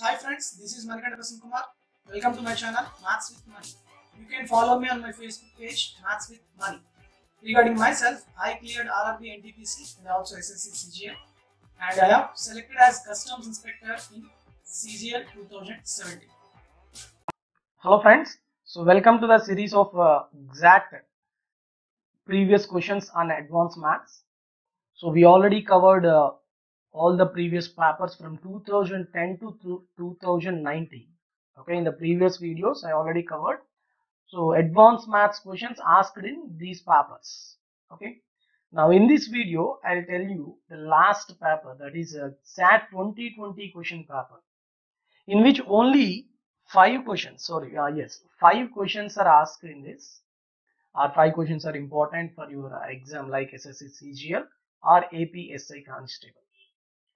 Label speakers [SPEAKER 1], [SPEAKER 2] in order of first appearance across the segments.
[SPEAKER 1] Hi friends, this is Manikanta Prasanna Kumar. Welcome to my channel Maths with Mani. You can follow me on my Facebook page Maths with Mani. Regarding myself, I cleared RRB NTPC and also SSC CGL and I am selected as Customs Inspector in CGL 2017. Hello friends, so welcome to the series of uh, XAT previous questions on advanced maths. So we already covered uh, all the previous papers from 2010 to 2019 okay in the previous videos i already covered. So advanced maths questions asked in these papers. Okay. Now in this video i'll tell you the last paper that is a sat 2020 question paper in which only five questions sorry uh, yes five questions are asked in this. Or five questions are important for your uh, exam like ssc cgl or apsi constable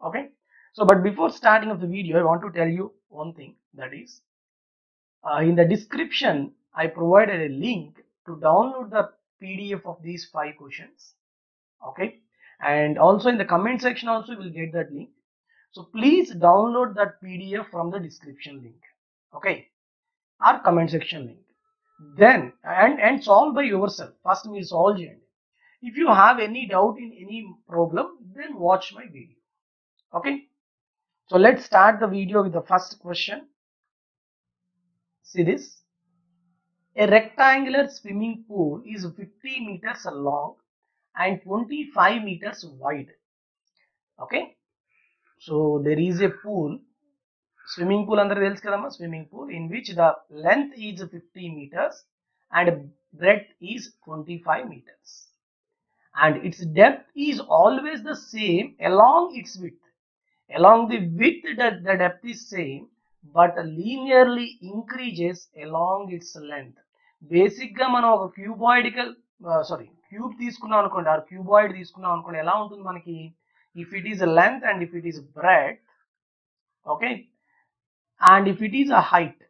[SPEAKER 1] okay? So but before starting of the video i want to tell you one thing that is uh, in the description i provided a link to download the pdf of these five questions. Okay? And also in the comment section also you will get that link. So please download that pdf from the description link. Okay? Or comment section link. Then and and solve by yourself. First means solve if you have any doubt in any problem then watch my video okay? So let's start the video with the first question. See this. A rectangular swimming pool is 50 meters long and 25 meters wide. Okay? So there is a pool. Swimming pool under tells swimming pool in which the length is 50 meters and breadth is 25 meters. And its depth is always the same along its width. Along the width, the, the depth is same, but linearly increases along its length. Basic మనం ఒక క్యూబాయిడికల్ sorry cube తీసుకున్నాం అనుకోండి ఆ cuboid తీసుకున్నాం అనుకోండి ఎలా ఉంటుంది మనకి? If it is length and if it is breadth okay and if it is a height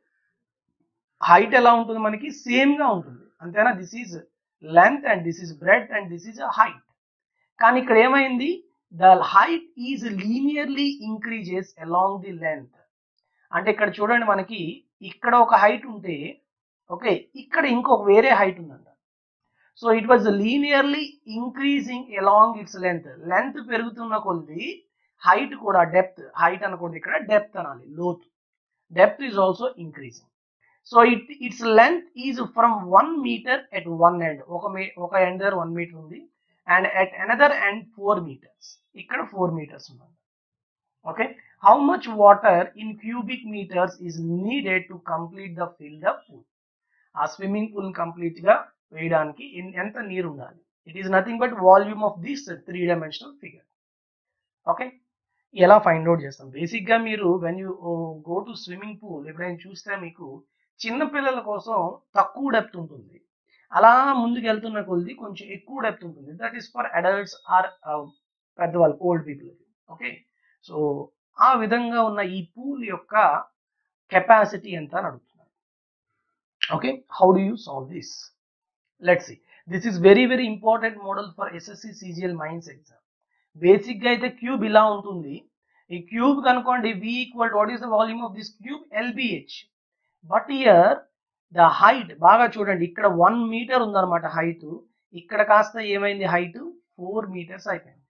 [SPEAKER 1] height ఎలా ఉంటుంది మనకి? సేమ్గా ఉంటుంది. అంతేనా? This is length and this is breadth and this is a height కానీ ఇక్కడ ఏమైంది? The height is linearly increases along the length అంటే ఇక్కడ చూడండి మనకి ఇక్కడ ఒక హైట్ ఉంటే ఓకే ఇక్కడ ఇంకొక వేరే హైట్ ఉందంట. So it was linearly increasing along its length length పెరుగుతున్న కొద్ది హైట్ కూడా డెప్త్ హైట్ అనకూడదు ఇక్కడ డెప్త్ అనాలి లోత్. Depth is also increasing so it its length is from one metre at one end ఒక ఒక ఎండ్ దగ్గర వన్ మీటర్ ఉంది. And at another and four metres ఇక్కడ ఫోర్ మీటర్స్ ఉంది okay how much water in cubic metres is needed to complete the fill the pool ఆ swimming pool కంప్లీట్గా వేయడానికి ఎంత నీరు ఉండాలి it is nothing but volume of this three dimensional figure okay ఎలా find out చేస్తాం? బేసిక్గా మీరు when you go to swimming pool ఎప్పుడైనా చూస్తే మీకు చిన్న పిల్లల కోసం తక్కువ డెప్త్ ఉంటుంది. అలా ముందుకు వెళ్తున్న కొద్ది కొంచెం ఎక్కువ డెప్త్ ఉంటుంది. That is for adults or పెద్దవాళ్ళు ఓల్డ్ పీపుల్ ఓకే సో ఆ విధంగా ఉన్న ఈ పూల్ యొక్క కెపాసిటీ ఎంత అని అడుగుతున్నారు okay how do you solve this let see this is very very important model for SSC CGL mains exam బేసిక్గా అయితే క్యూబ్ ఇలా ఉంటుంది. ఈ cube కనుకోండి V equal what is the volume of this cube LBH but here the height బాగా చూడండి. ఇక్కడ one metre ఉందన్నమాట height. ఇక్కడ కాస్త ఏమైంది హైట్? ఫోర్ మీటర్స్ అయిపోయింది.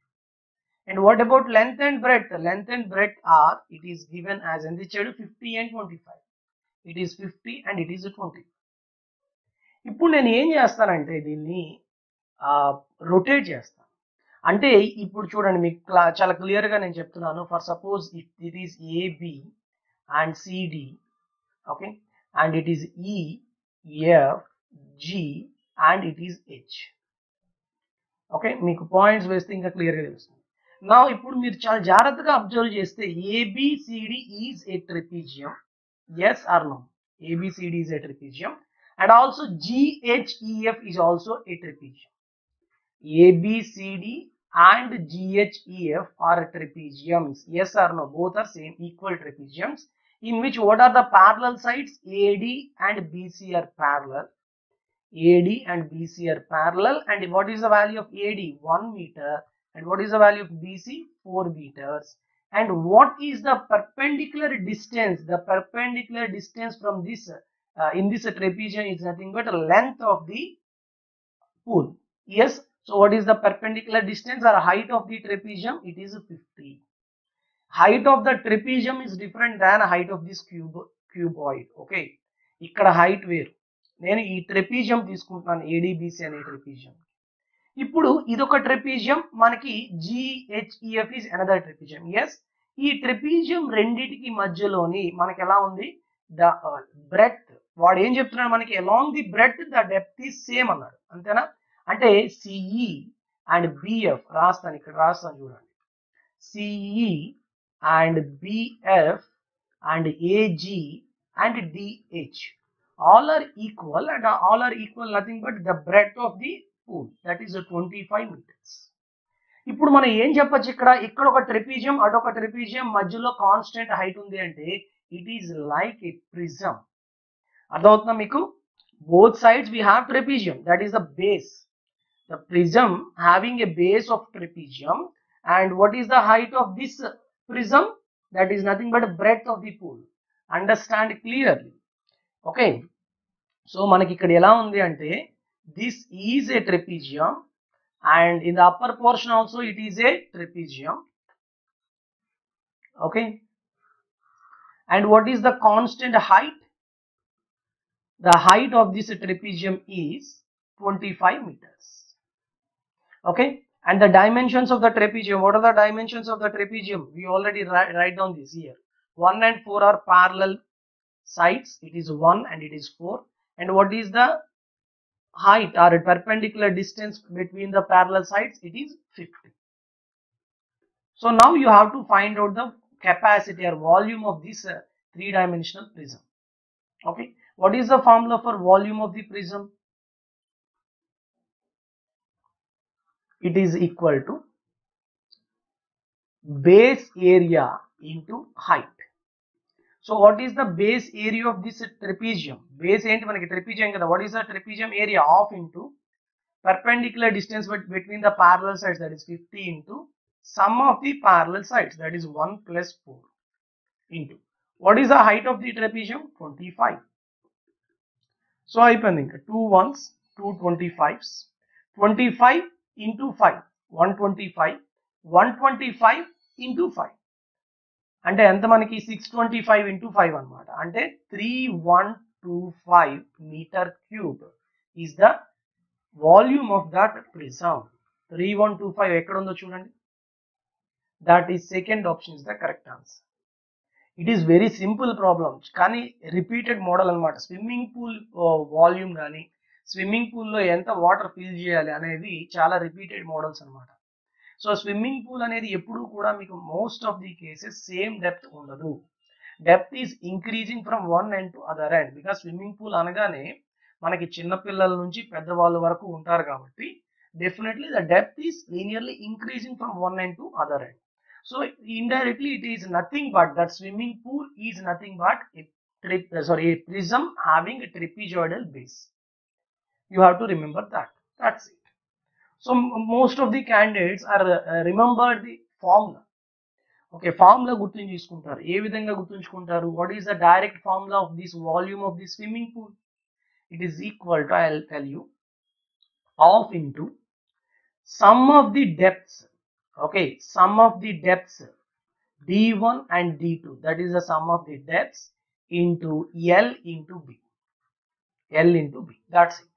[SPEAKER 1] And what about length and breadth length and breadth are it is given as ఎంత ఇచ్చాడు fifty and twenty five. It is fifty and it is twenty. ఇప్పుడు నేను ఏం చేస్తానంటే దీన్ని రొటేట్ చేస్తాను. అంటే ఇప్పుడు చూడండి మీకు క్లా- చాలా క్లియర్గా నేను చెప్తున్నాను. For suppose if it is AB and CD okay? and it is e f g and it is h okay మీకు పాయింట్స్ వేస్తే ఇంకా క్లియర్ గా తెలుస్తుంది నా ఇప్పుడు మీరు చాలా జాగ్రత్తగా అబ్జర్వ్ చేస్తే ABCD is a trapezium yes are no ABCD is a trapezium and also జిహెచ్ఈఎఫ్ is also a trapezium A B C D and GHEF are trapeziums. Yes or no? Both are same equal trapeziums. In which what are the parallel sides? AD and BC are parallel. AD and BC are parallel. And what is the value of AD? 1 meter. And what is the value of BC? 4 meters.
[SPEAKER 2] and what is the perpendicular distance the perpendicular distance from this uh, in this trapezium is nothing but length of the pool yes so what is the perpendicular distance or height of the trapezium it is 50 height of the trapezium is different than height of this cube cuboid okay? ఇక్కడ height వేరు. నేను ఈ trapezium తీసుకుంటున్నాను ADBC అనే trapezium ఇప్పుడు ఇదొక trapezium మనకి GHEF is another trapezium as ఈ ట్రెపీజియం రెండిటికి మధ్యలోని మనకి ఎలా ఉంది? ద బ్రెత్ uh, వాడు ఏం చెప్తున్నాడు మనకి? Along the breadth the depth is same అన్నాడు. అంతేనా? అంటే సిఈ అండ్ బిఎఫ్ రాస్తాను ఇక్కడ రాస్తాను చూడండి. CE and BF and AG and DH. all are equal and all are equal nothing but the breadth of the pool. That is 25 meters. ఇప్పుడు మనం ఏం చెప్పొచ్చు ఇక్కడ? ఇక్కడ ఒక ట్రెపీజియం అటొక ట్రెపీజియం మధ్యలో కాన్స్టెంట్ హైట్ ఉంది అంటే it is like a prism అర్థమవుతుందా మీకు? Both sides we have trapezium that is the base the prism having a base of trapezium and what is the height of this prism that is nothing but breadth of the pool understand clearly okay so మనకి ఇక్కడ ఎలా ఉంది అంటే this is a trapezium and in the upper portion also it is a trapezium okay and what is the constant height the height of this trapezium is twenty five metres okay and the dimensions of the trapezium what are the dimensions of the trapezium? We already write, write down this here. 1 and 4 are parallel sides. It is 1 and it is 4 and what is the height or perpendicular distance between the parallel sides? It is 50 so now you have to find out the capacity or volume of this uh, three dimensional prism. Okay? What is the formula for volume of the prism it is equal to base area into height. So what is the base area of this trapezium? Base ఏంటి మనకి? trapezium what is the trapezium area of into perpendicular distance between the parallel sides? That is 50 into sum of the parallel sides. That is 1 plus 4 into. What is the height of the trapezium? 25 so అయిపోయింది think 2 ones 2 25s 25 into five one twenty five one twenty five into five అంటే ఎంత మనకి? Six twenty five into five అనమాట అంటే three one two five metre cube is the volume of that prism three one two five ఎక్కడ ఉందో చూడండి. That is second option is the correct answer it is very simple problem కానీ repeated model అనమాట swimming pool volume కానీ swimming పూల్లో ఎంత water fill చేయాలి అనేది చాలా రిపీటెడ్ మోడల్స్ అనమాట సో స్విమ్మింగ్ పూల్ అనేది ఎప్పుడు కూడా మీకు most of the cases same depth ఉండదు. Depth is increasing from one end to other end because swimming pool అనగానే మనకి చిన్నపిల్లల నుంచి పెద్దవాళ్ళ వరకు ఉంటారు కాబట్టి definitely the depth is linearly increasing from one end to other end indirectly it it nothing but that swimming pool pool nothing but trip sorry prism having sorry, base. You have to remember that. That's it. So m- most of the candidates are uh, uh, remember the formula. Okay formula గుర్తుంచి తీసుకుంటారు ఏ విధంగా గుర్తుంచుకుంటారు what is the direct formula of this volume of the swimming pool it is equal to I tell you of into some of the depths okay sum of the depths d1 and d2 that is the sum of the depths into l into b l into b that's it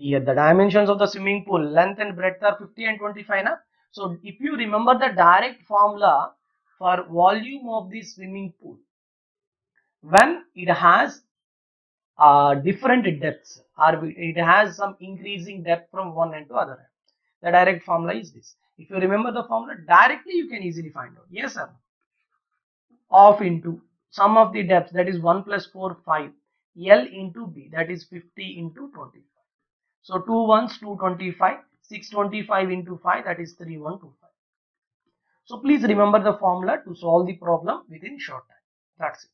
[SPEAKER 2] yeah, the dimensions of the swimming pool length and breadth are 50 and 25 na? so if you remember the direct formula for volume of the swimming pool when it has uh, different depths or it has some increasing depth from one end to other end the direct formula is this. If you remember the formula directly you can easily find out. Yes sir. Off into sum of the depths that is 1 plus 4 5 l into b that is 50 into 25 so 2 ones 225 625 into 5 that is 3125 so please remember the formula to solve the problem within short time. That's it.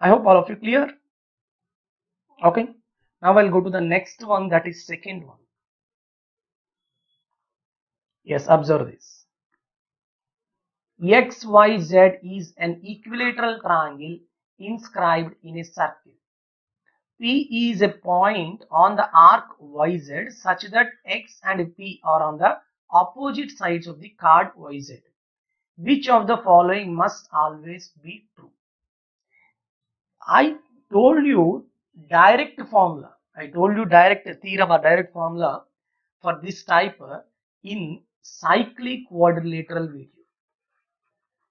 [SPEAKER 2] I hope all of you clear? Okay. Now i'll go to the next one that is second one. Yes, observe this. XYZ is an equilateral triangle inscribed in a circle. P is a point on the arc YZ such that X and P are on the opposite sides of the chord YZ. Which of the following must always be true? I told you direct formula. I told you direct theorem or direct formula for this type in cyclic quadrilateral video.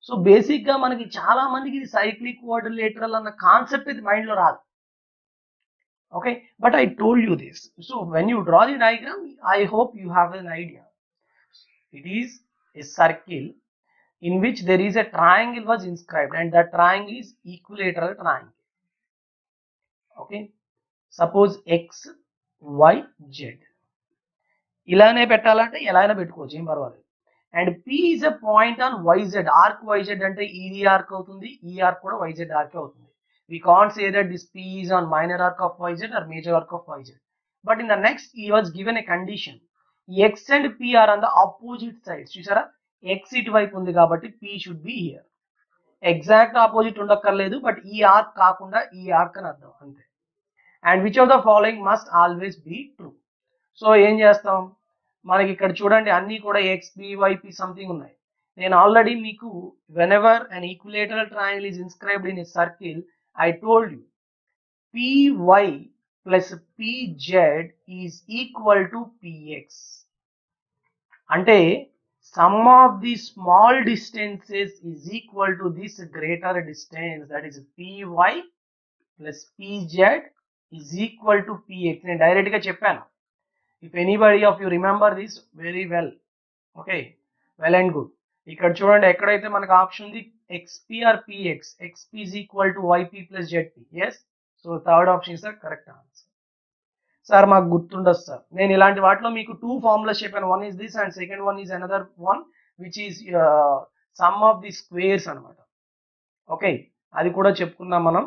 [SPEAKER 2] So బేసిక్గా మనకి చాలా మందికి ఇది cyclic quadrilateral the concept ఇది మైండ్లో రాదు okay? But i told you this. So when you draw the diagram i hope you have an idea. It is a circle in which there is a triangle was inscribed and that triangle is equilateral triangle. Okay? Suppose x y z. ఇలానే పెట్టాలంటే ఎలా అయినా పెట్టుకోవచ్చు ఏం పర్వాలేదు. And P is a point on YZ arc YZ అంటే ఇది arc అవుతుంది ఈ ఆర్క్ కూడా వైజెడ్ ఆర్క్ అవుతుంది. We can't say that this P is on minor arc of yz or major arc of yz. But in the next, he was given a condition. X and P are on the opposite sides. చూసారా exit వైపు ఉంది కాబట్టి P should be here exact opposite ఉండక్కర్లేదు but ఈ arc కాకుండా ఈ arc అని అర్థం. అంతే. And which of the following must always be true so ఏం చేస్తాం? మనకి ఇక్కడ చూడండి అన్నీ కూడా ఎక్స్పి వైపి సంథింగ్ ఉన్నాయి. నేను ఆల్రెడీ మీకు whenever an equilateral triangle is inscribed in a circle I told you Py plus pz is equal to PX అంటే sum of the small distances is equal to this greater distance that is PY plus PZ is equal to PX నేను డైరెక్ట్గా చెప్పాను. If anybody of you remember this very well okay well and good ఇక్కడ చూడండి ఎక్కడైతే మనకు option ఉంది xp or px xp is equal to YP plus zp yes? So third option is the correct answer. Sir మాకు గుర్తుండదు sir నేను ఇలాంటి వాటిలో మీకు టూ ఫార్ములాస్ చెప్పాను. One is this and second one is another one which is sum of the squares అనమాట okay అది కూడా చెప్పుకున్నాం మనం.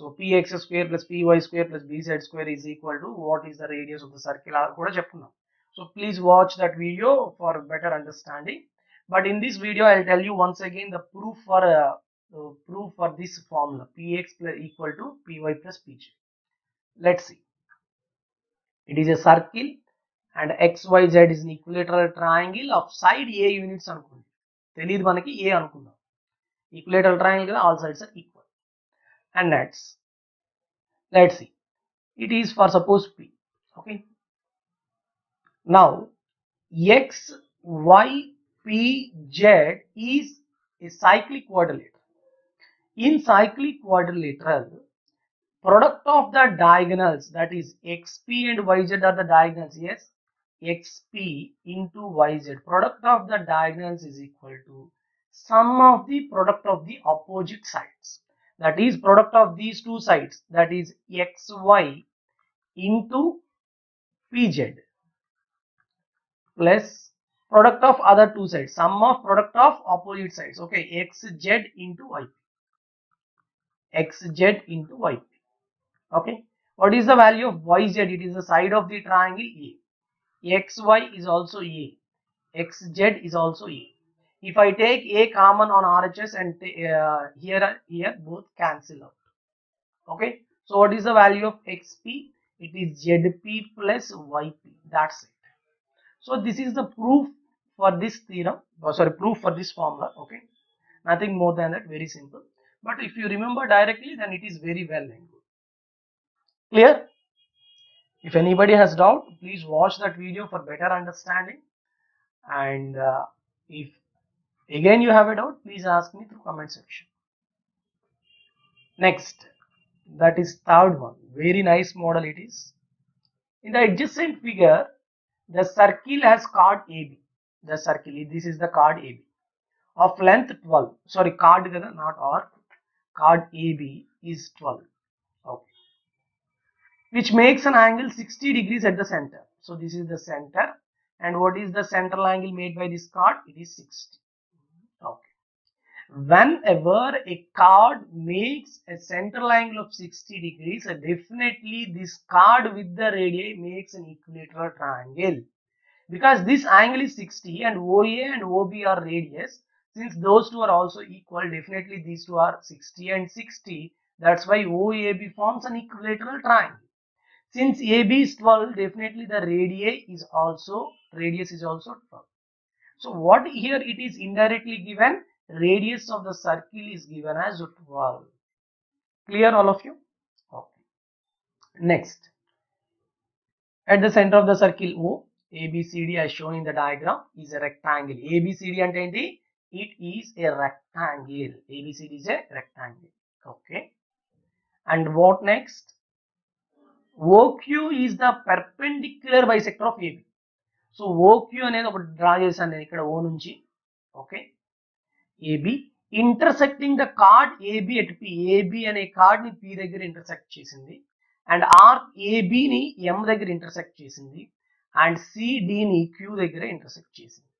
[SPEAKER 2] So PX square plus PY square plus PZ square is equal to what is the radius of the circle or కూడా చెప్పుకున్నాం so please watch that video for better understanding but in this video I tell you once again the proof for proof for this formula px plus equal to PY plus PG let's see it is a circle and xyz is an equilateral triangle of side a units అనుకోండి తెలియదు మనకి a అనుకుందాం equilateral triangle కదా all sides are equal and that's let's see it is for suppose p okay now x y p z is a cyclic quadrilateral. In cyclic quadrilateral product of the diagonals that is xp and yz are the diagonals yes? Xp into yz product of the diagonals is equal to sum of the product of the opposite sides. That is product of these two sides that is xy into pz plus product of other two sides. Sum of product of opposite sides. Okay xz into yp xz into yp okay what is the value of yz it is the side of the triangle a. Xy is also a. Xz is also a. If i take a common on rhs and uh, here here both cancel out. Okay so what is the value of xp it is zp plus yp that's it. So this is the proof for this theorem oh, sorry proof for this formula okay? Nothing more than that very simple. But if you remember directly then it is very well and good. Clear? If anybody has doubt please watch that video for better understanding. And uh, if again you have a doubt please ask me through comment section. Next that is third one. Very nice model it is. In the adjacent figure the circle has chord ab the circle this is the chord ab of length 12 sorry kada not arc chord ab is 12 okay which makes an angle 60 degrees at the center. So this is the center and what is the central angle made by this chord? It is 60. Okay. Whenever a chord makes a central angle of 60 degrees, definitely this chord with the radii makes an equilateral triangle. Because this angle is 60 and OA and OB are radius. since those two are also equal definitely these two are 60 and 60 that's why OAB forms an equilateral triangle. Since AB is 12 definitely the radii is also radius is also 12 so what here it is indirectly given radius of the circle is given as 12 clear all of you? Okay. Next. At the center of the circle O ABCD I shown in the diagram is a rectangle ABCD అంటే ఏంటి? It is a rectangle ABCD is a rectangle okay and what next OQ is the perpendicular bisector of AB so OQ అనేది ఒక draw చేశాను నేను ఇక్కడ O నుంచి. Okay AB intersecting the chord AB at P AB అనే కార్డ్ని P దగ్గర intersect చేసింది. అండ్ ఆర్ ఏబిని ఎం దగ్గర ఇంటర్సెక్ట్ చేసింది. అండ్ CD ని Q దగ్గర ఇంటర్సెక్ట్ చేసింది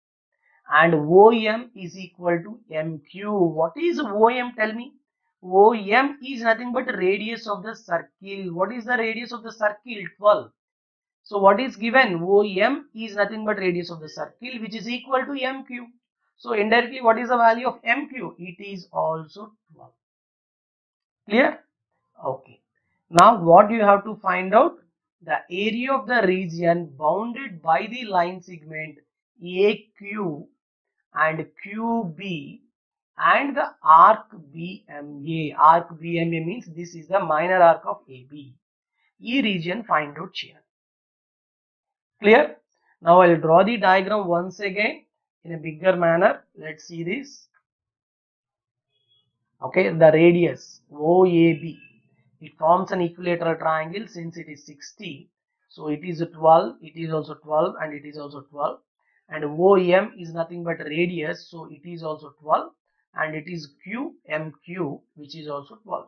[SPEAKER 2] and OM is equal to MQ. What is OM? Tell me. OM is nothing but radius of the circle. What is the radius of the circle? 12. So what is given? OM is nothing but radius of the circle which is equal to MQ. So indirectly what is the value of MQ? It is also 12. Clear? Okay. Now what you have to find out? The area of the region bounded by the line segment AQ and QB and the arc BMA. Arc BMA means this is the minor arc of AB. E region find out here. Clear? Now I'll draw the diagram once again in a bigger manner. Let's see this. Okay, the radius OAB. It forms an equilateral triangle since it is 60. So it is 12, it is also 12 and it is also 12 and OM is nothing but radius so it is also 12 and it is QMQ which is also 12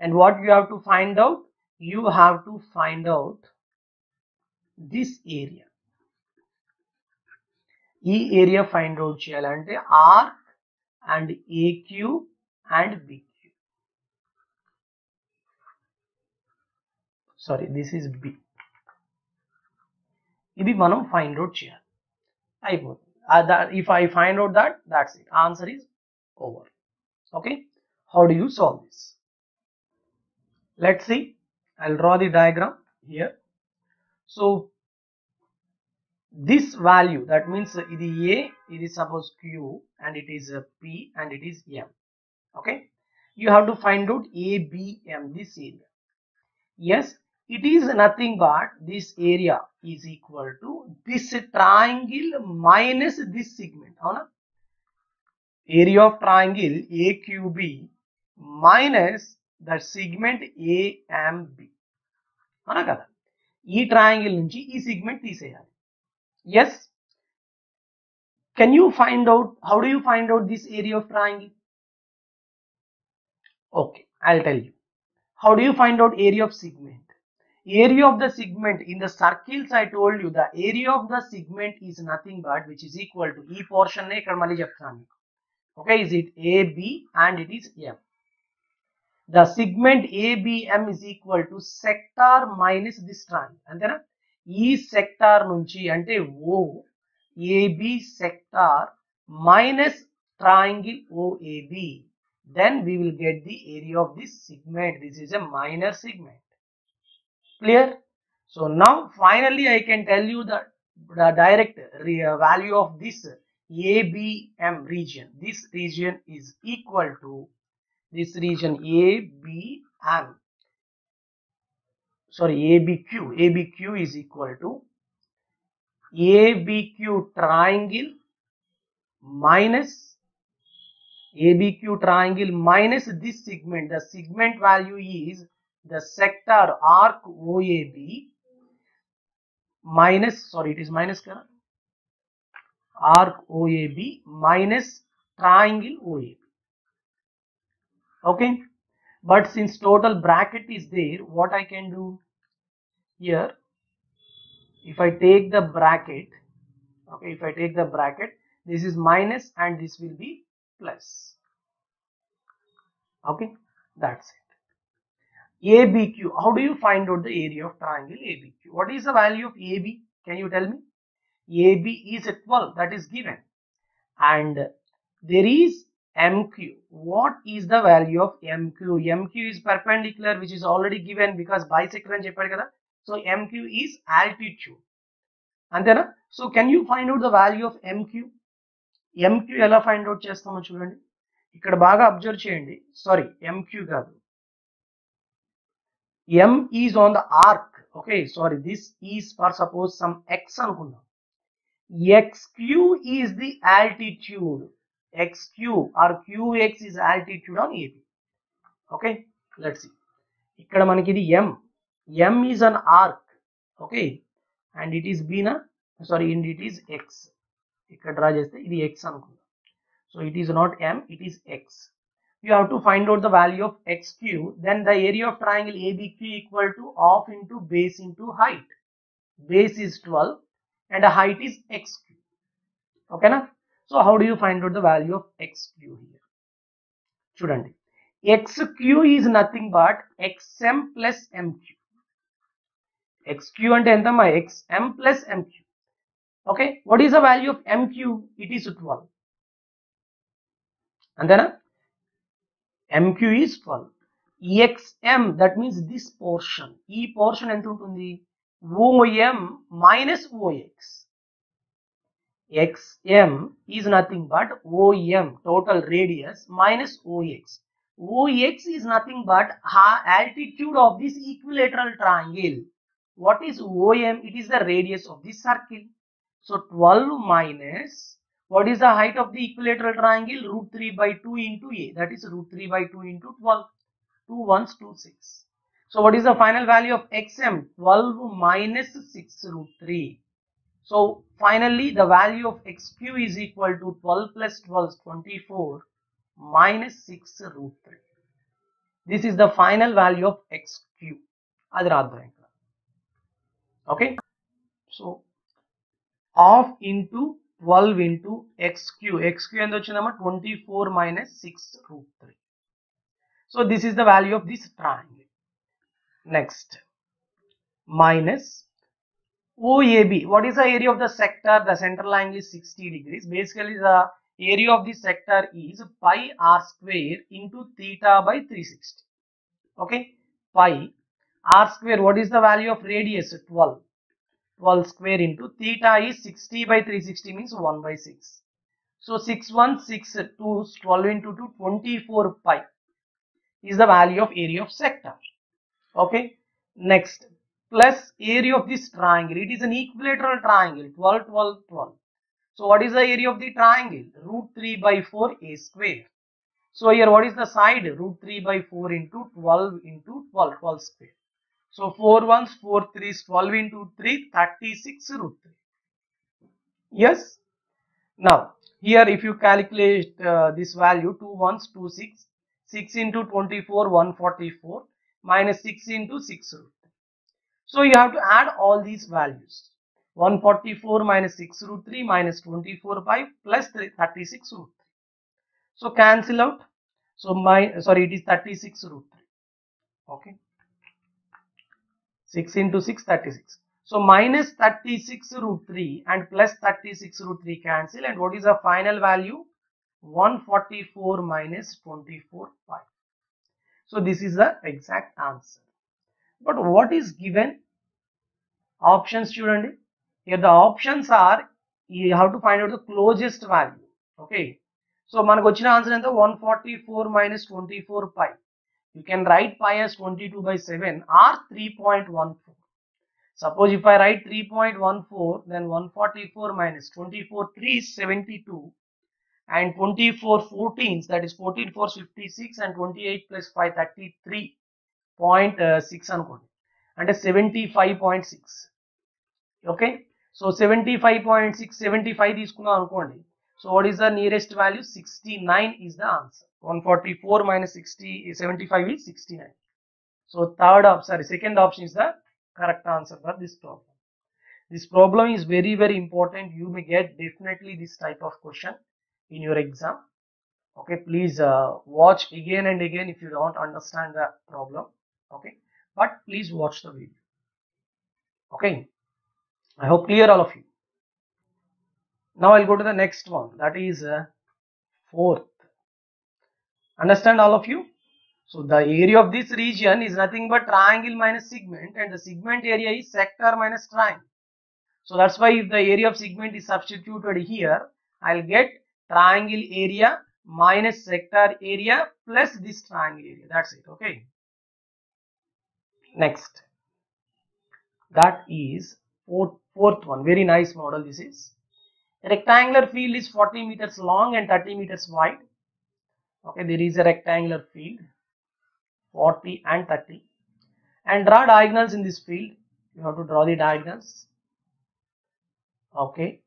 [SPEAKER 2] and what you have to find out you have to find out this area ఈ area find out చేయాలంటే arc and AQ and BQ sorry this is B ఇది మనం find out చేయాలి అయిపోతుంది if I find out that that's it answer is over okay how do you solve this let see I draw the diagram here so this value that means ఇది a it is suppose q and it is p and it is m okay you have to find out a b m this area yes it is nothing but this area is equal to this triangle minus this segment అవునా area of triangle AQB minus the segment AMB అవునా కదా ఈ triangle నుంచి ఈ segment తీసేయాలి yes can you find out how do you find out this area of triangle okay i'll tell you how do you find out area of segment area of the segment in the circles i told you the area of the segment is nothing but which is equal to e portion నే ఇక్కడ మళ్ళీ చెప్తాను మీకు okay is it ab and it is m the segment abm is equal to sector minus this triangle అంతేనా ఈ sector నుంచి అంటే ఓ AB sector minus triangle ఓఏబి then we will get the area of this segment this is a minor segment clear? So now finally i can tell you the, the direct re- uh, value of this abm region. This region is equal to this region abm sorry abq abq is equal to abq triangle minus abq triangle minus this segment. The segment value is the sector arc oab minus sorry it is minus correct arc oab minus triangle oab okay? But since total bracket is there what i can do here? If i take the bracket okay if i take the bracket this is minus and this will be plus. Okay? That's it abq how do you find out the area of triangle abq what is the value of ab can you tell me ab is at 12 that is given and there is mq what is the value of mq mq is perpendicular which is already given because bisector అని చెప్పాడు కదా so mq is altitude అంతేనా so can you find out the value of MQ MQ ఎలా find out చేస్తామో చూడండి ఇక్కడ బాగా observe చేయండి సారీ ఎంక్యూ కాదు ఎం is on the arc okay sorry this is for suppose some X అనుకుందాం XQ is the altitude XQ are qx is altitude on AB okay let's ఇక్కడ మనకి ఇది ఎం ఎం is an arc okay and it is బీనా sorry Ind it is X ఇక్కడ draw చేస్తే ఇది X అనుకుందాం so it is not M it is X you have to find out the value of xq then the area of triangle abq equal to half into base into height base is 12 and the height is xq okay na so how do you find out the value of xq here చూడండి xq is nothing but xm plus mq xq అంటే ఎంతమ్మా xm plus mq okay what is the value of mq it is 12 అంతేనా mq is 12 exm that means this portion ఈ portion ఎంత ఉంటుంది om minus ox xm is nothing but om total radius minus ox ox is nothing but ha- altitude of this equilateral triangle what is om it is the radius of this circle so 12 minus what is the height of the equilateral triangle? Root 3 by 2 into a. That is root 3 by 2 into 12. 2 ones 2 6. So what is the final value of xm? 12 minus 6 root 3. So finally the value of xq is equal to 12 plus 12 is 24 minus 6 root 3. This is the final value of xq. Okay. So off into 12 into xq, xq x and the 24 minus 6 root 3. So this is the value of this triangle. Next, minus OAB. What is the area of the sector? The center line is 60 degrees. Basically, the area of the sector is pi r square into theta by 360. Okay, pi r square. What is the value of radius? 12. 12 square into theta is 60 by 360 means 1 by 6. So 6162 12 into 2 24 pi is the value of area of sector. Okay. Next plus area of this triangle. It is an equilateral triangle 12 12 12. So what is the area of the triangle? Root 3 by 4 a square. So here what is the side? Root 3 by 4 into 12 into 12 12 square. So 4 ones, 4 threes, 12 into 3, 36 root 3. Yes. Now, here if you calculate uh, this value, 2 ones, 2 6, 6 into 24, 144, minus 6 into 6 root 3. So you have to add all these values. 144 minus 6 root 3 minus 24 5 plus 3, 36 root 3. So cancel out. So my, sorry, it is 36 root 3. Okay. 6 into 6 36 so minus 36 root 3 and plus 36 root 3 cancel and what is the final value 144 minus 24 5 so this is the exact answer but what is given options student here the options are you have to find out the closest value okay so మనకు వచ్చిన answer ఎంత 144 minus 24 pi you can write pi as 22 by 7 or 3.14. Suppose if I write 3.14, then 144 minus 24 3 is 72 and 24 14s that is 14 4 56 and 28 plus 5 33.6 అనుకోండి అంటే 75.6 okay so 75.6 75 తీసుకున్నాం అనుకోండి so what is the nearest value? 69 is the answer. 144 minus 60, 75 is 69. So third option, sorry, second option is the correct answer for this problem. This problem is very very important. You may get definitely this type of question in your exam. Okay, please uh, watch again and again if you don't understand the problem. Okay, but please watch the video. Okay, I hope clear all of you now i'll go to the next one that is uh, fourth. Understand all of you? So the area of this region is nothing but triangle minus segment and the segment area is sector minus triangle. So that's why if the area of segment is substituted here, I'll get triangle area minus sector area plus this triangle area. That's it. Okay. Next. That is fourth, fourth one. Very nice model this is. A rectangular field is 40 meters long and 30 meters wide. Okay, there is a rectangular field 40 and 30 and draw diagonals in this field. You have to draw the diagonals. Okay.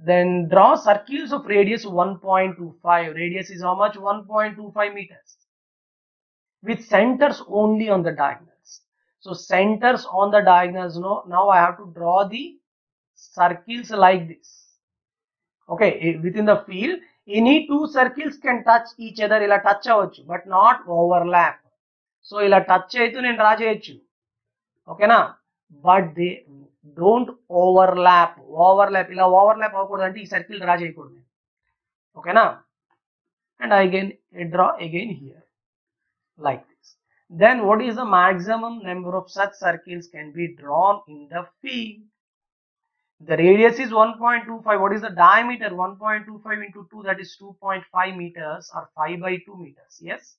[SPEAKER 2] Then draw circles of radius 1.25. Radius is how much? 1.25 meters. With centers only on the diagonals. So centers on the diagonals. No, now I have to draw the circles like this. Okay, within the field, any two circles can touch each other. ఇలా touch అవ్వచ్చు but not overlap so ఇలా touch అయితే నేను draw చేయొచ్చు ఓకేనా but they don't overlap overlap ఇలా overlap అవ్వకూడదు అంటే ఈ సర్కిల్ డ్రా చేయకూడదు ఓకేనా and again draw again here like this. Then what is the maximum number of such circles can be drawn in the field? The radius is 1.25. What is the diameter? 1.25 into 2 that is 2.5 meters or 5 by 2 meters. Yes.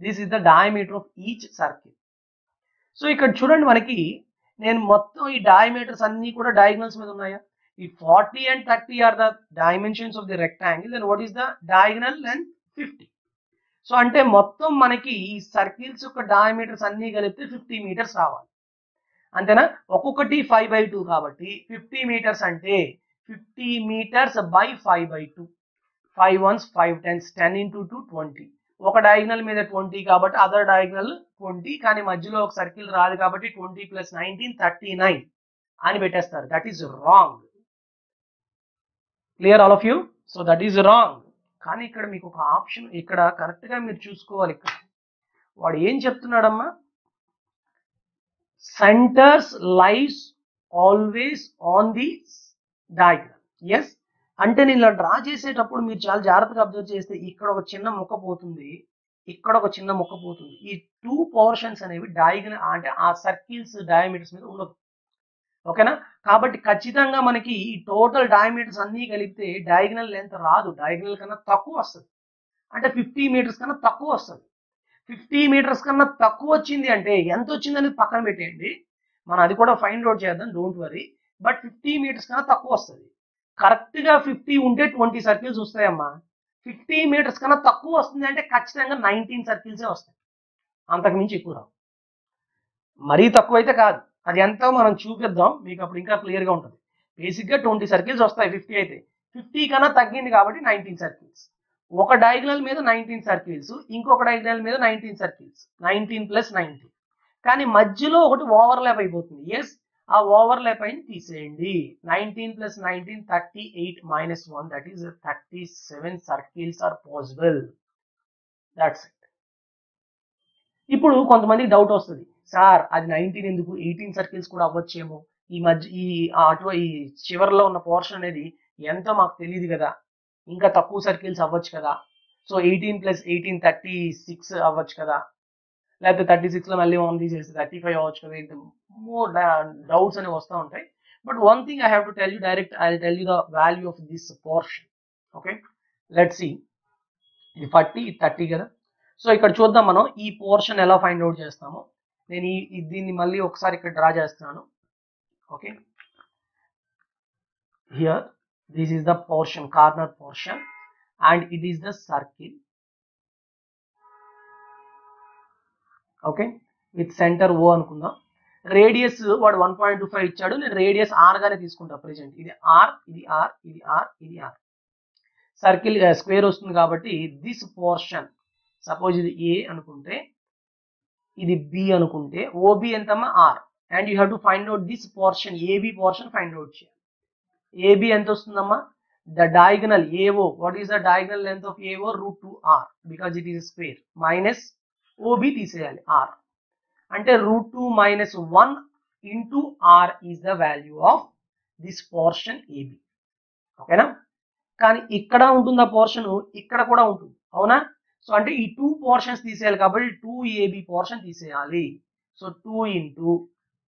[SPEAKER 2] This is the diameter of each circle so ఇక్కడ చూడండి మనకి నేను మొత్తం ఈ diameters అన్ని కూడా diagonals మీద ఉన్నాయా ఈ forty and thirty are the dimensions of the rectangle then what is the diagonal length fifty so అంటే మొత్తం మనకి ఈ సర్కిల్స్ యొక్క డయామీటర్స్ అన్ని కలిపితే ఫిఫ్టీ మీటర్స్ రావాలి అంతేనా? ఒక్కొక్కటి ఫైవ్ బై టూ కాబట్టి ఫిఫ్టీ మీటర్స్ అంటే fifty metres by five by two five ones five tens ten into two twenty ఒక డయాగ్నల్ మీద ట్వంటీ కాబట్టి అదర్ డయాగ్నల్ ట్వంటీ కానీ మధ్యలో ఒక సర్కిల్ రాదు కాబట్టి twenty plus nineteen thirty nine అని పెట్టేస్తారు. That is wrong clear all of you so that is wrong కానీ ఇక్కడ మీకు ఒక ఆప్షన్ ఇక్కడ కరెక్ట్గా మీరు చూసుకోవాలి ఇక్కడ. వాడు ఏం చెప్తున్నాడమ్మా? Centres lies always on the diagram yes అంటే నేను ఇలా డ్రా చేసేటప్పుడు మీరు చాలా జాగ్రత్తగా అబ్జర్వ్ చేస్తే ఇక్కడ ఒక చిన్న ముక్క పోతుంది ఇక్కడ ఒక చిన్న ముక్క పోతుంది. ఈ టూ పోర్షన్స్ అనేవి డయాగ్న అంటే ఆ సర్కిల్స్ డయామీటర్స్ మీద ఉండదు ఓకేనా? కాబట్టి ఖచ్చితంగా మనకి ఈ టోటల్ డయామీటర్స్ అన్నీ కలిపితే డయాగ్నల్ లెంత్ రాదు. డయాగ్నల్ కన్నా తక్కువ వస్తుంది. అంటే ఫిఫ్టీ మీటర్స్ కన్నా తక్కువ వస్తుంది. ఫిఫ్టీ మీటర్స్ కన్నా తక్కువ వచ్చింది అంటే ఎంత వచ్చింది అనేది పక్కన పెట్టేయండి. మనం అది కూడా ఫైండ్ అవుట్ చేద్దాం don't worry but fifty metres కన్నా తక్కువ వస్తుంది. కరెక్ట్గా ఫిఫ్టీ ఉంటే ట్వంటీ సర్కిల్స్ వస్తాయమ్మా. ఫిఫ్టీ మీటర్స్ కన్నా తక్కువ వస్తుంది అంటే ఖచ్చితంగా నైన్టీన్ సర్కిల్సే వస్తాయి. అంతకు మించి ఎక్కువ రావు. మరీ తక్కువ అయితే కాదు. అది ఎంతో మనం చూపిద్దాం. మీకు అప్పుడు ఇంకా క్లియర్గా ఉంటుంది. బేసిక్గా ట్వంటీ సర్కిల్స్ వస్తాయి ఫిఫ్టీ అయితే. ఫిఫ్టీ కన్నా తగ్గింది కాబట్టి నైన్టీన్ సర్కిల్స్ ఒక డయాగ్నల్ మీద నైన్టీన్ సర్కిల్స్ ఇంకొక డయాగ్నల్ మీద nineteen circles nineteen plus nineteen కానీ మధ్యలో ఒకటి ఓవర్లాప్ అయిపోతుంది. ఎస్ ఆ ఓవర్లాప్ అయిన తీసేయండి. Nineteen plus nineteen thirty eight minus one that is thirty seven circles are possible that's it ఇప్పుడు కొంతమందికి డౌట్ వస్తుంది. సార్ అది నైన్టీన్ ఎందుకు? ఎయిటీన్ సర్కిల్స్ కూడా అవ్వచ్చేమో? ఈ మధ్య ఈ అటు ఈ చివరిలో ఉన్న పోర్షన్ అనేది ఎంతో మాకు తెలియదు కదా? ఇంకా తక్కువ సర్కిల్స్ అవ్వచ్చు కదా. So eighteen plus eighteen thirty six అవ్వచ్చు కదా. లేకపోతే థర్టీ సిక్స్లో మళ్ళీ వన్ తీసేసి థర్టీ ఫైవ్ అవ్వచ్చు కదా. మోర్ డౌట్స్ అనేవి వస్తూ ఉంటాయి. But one thing I have to tell you direct I tell you the value of this portion okay let see ఇది ఫార్టీ ఇది థర్టీ కదా. సో ఇక్కడ చూద్దాం మనం ఈ పోర్షన్ ఎలా ఫైండ్ అవుట్ చేస్తాము. నేను ఈ- దీన్ని మళ్ళీ ఒకసారి ఇక్కడ డ్రా చేస్తున్నాను. Okay here this is the portion corner portion and it is the circle okay with centre O అనుకుందాం. రేడియస్ వాడు వన్ పాయింట్ టూ ఫైవ్ ఇచ్చాడు. నేను రేడియస్ ఆర్ గానే తీసుకుంటా ప్రెసెంట్ ఇది ఆర్ ఇది ఆర్ ఇది ఆర్ ఇది ఆర్ సర్కిల్ స్క్వేర్ వస్తుంది కాబట్టి దిస్ పోర్షన్ సపోజ్ ఇది ఏ అనుకుంటే ఇది బి అనుకుంటే ఓబి ఎంతమ్మా? R and you have to find out this portion AB portion find out చేయాలి ఏబి ఎంత వస్తుందమ్మా the diagonal AO what is the diagonal length of AO root two R because it is square minus OB తీసేయాలి. R అంటే root two minus one into R is the value of this portion AB ఓకేనా కానీ ఇక్కడ ఉంటుంది ఆ portion ఇక్కడ కూడా ఉంటుంది. అవునా? సో అంటే ఈ టూ పోర్షన్స్ తీసేయాలి కాబట్టి టూ ఏబి పోర్షన్ తీసేయాలి. So two into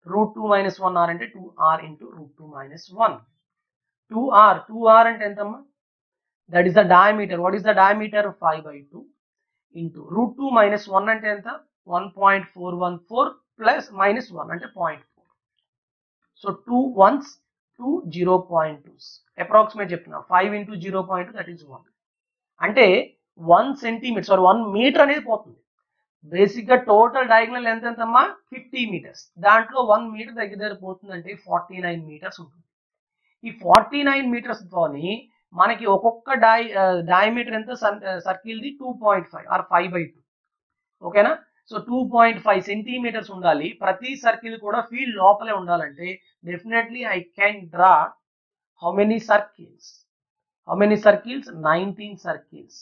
[SPEAKER 2] root two minus one R అంటే two R into root two minus one two R two R అంటే ఎంతమ్మా? That is the diameter what is the diameter five by two into root two minus one అంటే ఎంత? One point four one four plus minus one అంటే point four so two ones two zero point two approximate చెప్తున్నా. Five into zero point that is one అంటే one centimetre sorry one metre అనేది పోతుంది. బేసిక్గా total diagonal ఎంత ఎంతమ్మా? Fifty metres దాంట్లో one metre దగ్గర దగ్గర పోతుందంటే ఫార్టీ నైన్ మీటర్స్ ఉంటుంది. ఈ ఫార్టీ నైన్ మీటర్స్ తోని మనకి ఒక్కొక్క డై డయామీటర్ ఎంత? Circle the two point five R five by two ఓకేనా? So two point five centimetres ఉండాలి. ప్రతి సర్కిల్ కూడా ఫీల్డ్ లోపలే ఉండాలంటే definitely I can draw how many circles how many circles nineteen circles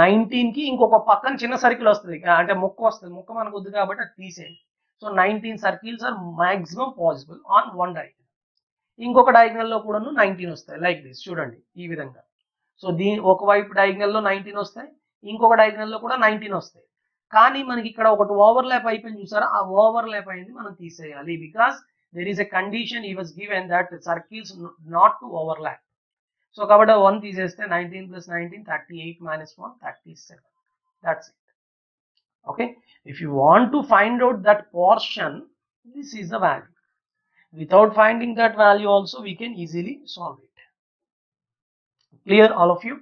[SPEAKER 2] నైన్టీన్కి ఇంకొక పక్కన చిన్న సర్కిల్ వస్తుంది. అంటే ముక్క వస్తుంది. ముక్క మనకు వద్దు కాబట్టి అది తీసేయండి. So nineteen circles are maximum possible on one diet ఇంకొక డయాగ్నల్లో కూడాను నైన్టీన్ వస్తాయి. లైక్ దిస్ చూడండి ఈ విధంగా. సో దీని ఒకవైపు డయాగ్నల్లో నైన్టీన్ వస్తాయి ఇంకొక డయాగ్నల్లో కూడా నైన్టీన్ వస్తాయి. కానీ మనకి ఇక్కడ ఒకటి ఓవర్ ల్యాప్ అయిపోయింది చూసారా? ఆ ఓవర్ ల్యాప్ అయింది మనం తీసేయాలి. Because there is a condition ఈ was given that circles not to overlap so కాబట్టి వన్ తీసేస్తే nineteen plus nineteen thirty eight minus one thirty seven that's it okay if you want to find out that portion this is the value without finding that value also we can easily solve it clear all of you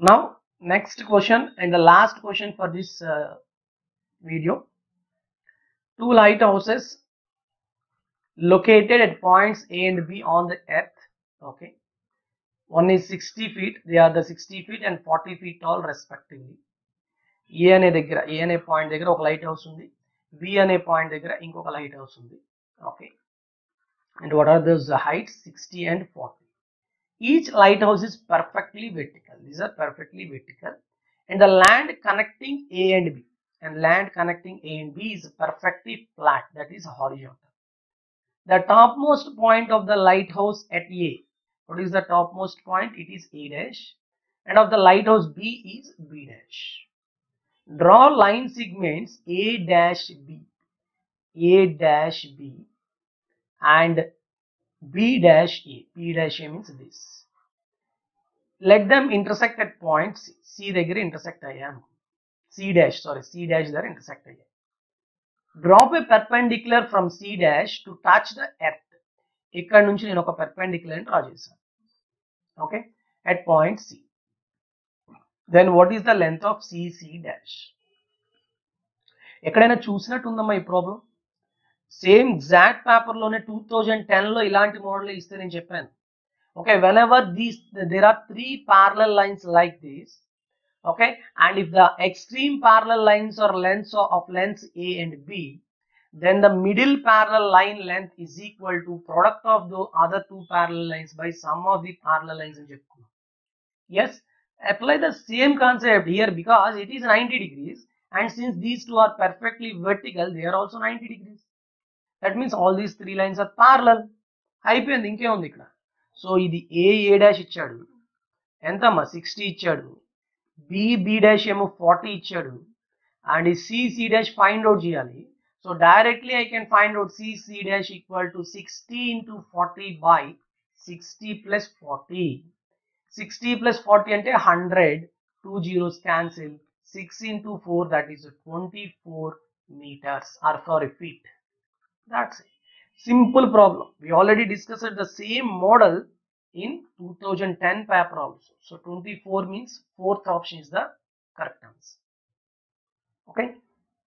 [SPEAKER 2] now next question and the last question for this uh, video two lighthouses located at points a and b on the earth okay one is 60 feet they are the 60 feet and 40 feet tall respectively ఏ అనే దగ్గర ఏ అనే point దగ్గర ఒక lighthouse ఉంది B అనే point దగ్గర ఇంకొక light house ఉంది okay and what are those heights sixty and forty each light house is perfectly vertical these are perfectly vertical and the land connecting A and B and land connecting A and B is perfectly flat that is horizontal the topmost point of the lighthouse at a what is the topmost point it is a dash and of the lighthouse b is b dash draw line segments a dash b a dash b and b dash a b dash a means this let them intersect at point c c దగ్గర intersect అయ్యాను c dash sorry c dash దగ్గర intersect అయ్యాను drop a perpendicular from c dash to touch the earth ఇక్కడ నుంచి నేను ఒక perpendicular ని draw చేశాను okay at point c then what is the length of cc dash ఎక్కడైనా చూసినట్టు ఉందమ్మా ఈ ప్రాబ్లం సేమ్ ఎగ్జాక్ట్ పేపర్ లోనే టూ థౌజండ్ టెన్ లో ఇలాంటి మోడల్ ఇస్తే నేను చెప్పాను okay when ever these there are three parallel lines like this okay and if the extreme parallel lines are lengths of, of lengths a and b then the middle parallel line length is equal to product of the other two parallel lines by sum of the parallel lines అని చెప్పుకున్నాం yes apply the same concept here because it is 90 degrees and since these two are perfectly vertical they are also 90 degrees that means all these three lines are parallel అయిపోయింది ఇంకేముంది ఇక్కడ so ఇది ఏ ఏ dash ఇచ్చాడు ఎంతమ్మా sixty ఇచ్చాడు B B dash ఏమో forty ఇచ్చాడు and ఈ C C dash find out చేయాలి so directly I can find out C C dash equal to sixty into forty by sixty plus forty 60 plus 40 అంటే 100 two zeros cancel. 6 into 4 that is 24 meters. Or sorry feet that's it. Simple problem. We already discussed the same model in 2010 paper also. So 24 means fourth option is the correct answer. Okay?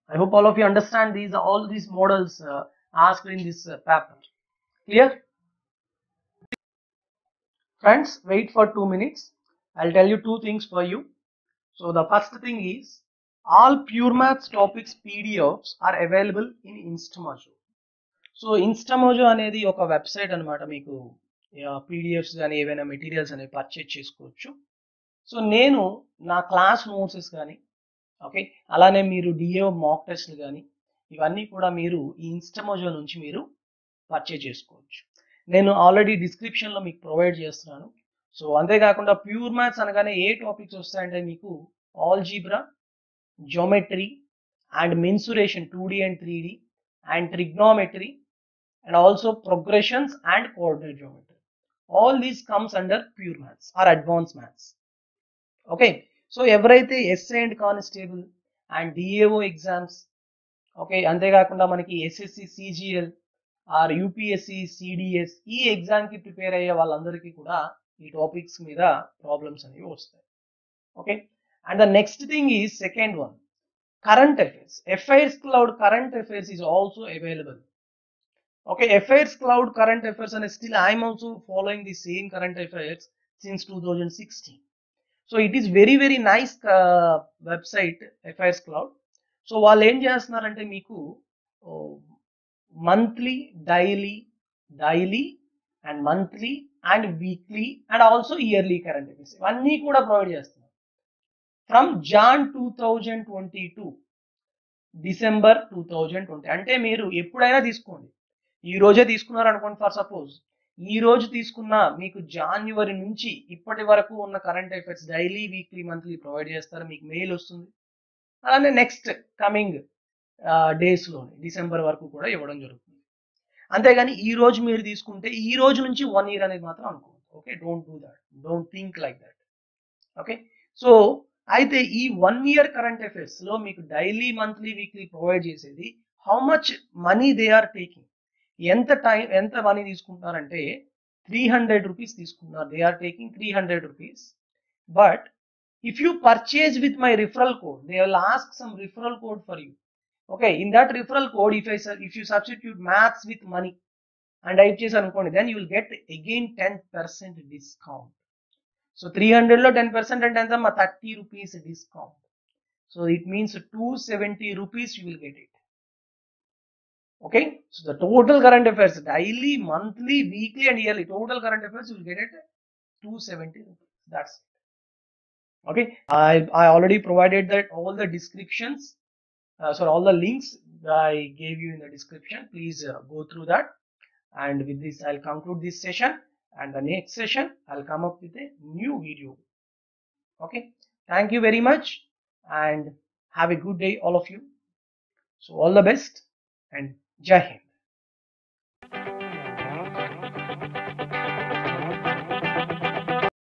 [SPEAKER 2] I hope all of you understand these all these models uh, asked in this uh, paper. Clear? Friends wait for two minutes I'll tell you two things for you so the first thing is all pure maths topics PDFs are available in Instamojo. So Instamojo అనేది ఒక website అనమాట మీకు PDFs కానీ ఏవైనా materials అనేవి purchase చేసుకోవచ్చు so నేను నా క్లాస్ నోట్సెస్ కానీ ఓకే అలానే మీరు డిఏ మాక్ టెస్ట్లు కానీ ఇవన్నీ కూడా మీరు ఈ ఇన్స్టామోజో నుంచి మీరు పర్చేజ్ చేసుకోవచ్చు నేను ఆల్రెడీ డిస్క్రిప్షన్లో మీకు ప్రొవైడ్ చేస్తున్నాను. సో అంతేకాకుండా ప్యూర్ మ్యాథ్స్ అనగానే ఏ టాపిక్స్ వస్తాయంటే మీకు algebra geometry and mensuration two D and three D and trigonometry and also progressions and coordinate geometry all these comes under pure maths or advance maths okay so ఎవరైతే SA and constable and DAO exams okay అంతేకాకుండా మనకి SSC CGL or UPSC CDS ఈ ఎగ్జామ్కి prepare అయ్యే వాళ్ళందరికీ కూడా ఈ topics మీద ప్రాబ్లమ్స్ అనేవి వస్తాయి. Okay and the next thing is second one current affairs FIRs cloud current affairs is also available okay FIRs cloud current affairs అనే still I'm also following the same current affairs since two thousand sixteen so it is very very nice website FIRs cloud so వాళ్ళు ఏం చేస్తున్నారంటే మీకు monthly daily daily and monthly and weekly and also yearly current affairs ఇవన్నీ కూడా provide చేస్తున్నారు from Jan two thousand twenty two December two thousand twenty అంటే మీరు ఎప్పుడైనా తీసుకోండి. ఈ రోజే తీసుకున్నారు అనుకోండి ఫర్ సపోజ్ ఈ రోజు తీసుకున్న మీకు జాన్యువరి నుంచి ఇప్పటి వరకు ఉన్న current affairs daily weekly monthly provide చేస్తారు? మీకు మెయిల్ వస్తుంది. అలానే నెక్స్ట్ కమింగ్ డేస్లోనే డిసెంబర్ వరకు కూడా ఇవ్వడం జరుగుతుంది. అంతేగాని ఈ రోజు మీరు తీసుకుంటే ఈ రోజు నుంచి వన్ ఇయర్ అనేది మాత్రం అనుకోండి okay? Don't do that. Don't think like that. Okay? So అయితే ఈ వన్ ఇయర్ కరెంట్ అఫైర్స్లో మీకు డైలీ మంత్లీ వీక్లీ ప్రొవైడ్ చేసేది how much money they are taking? ఎంత టైం ఎంత మనీ తీసుకుంటున్నారంటే త్రీ హండ్రెడ్ రూపీస్ తీసుకుంటున్నారు they are taking three hundred rupees. But if you purchase with my referral code they will ask some referral code for you. okay in that referral code if i if you substitute maths with Mani and type చేసి అనుకోండి then you will get again 10% discount. So 300 లో 10% అంటే ఎంత మా 30 rupees discount. So it means 270 rupees you will get it. Okay? So the total current affairs daily monthly weekly and yearly total current affairs you will get it 270 rupees. That's it. Okay? I i already provided that all the descriptions uh, sorry all the links i gave you in the description please uh, go through that. And with this i'll conclude this session. And the next session i'll come up with a new video. Okay? Thank you very much. And have a good day all of you. So all the best and jai hind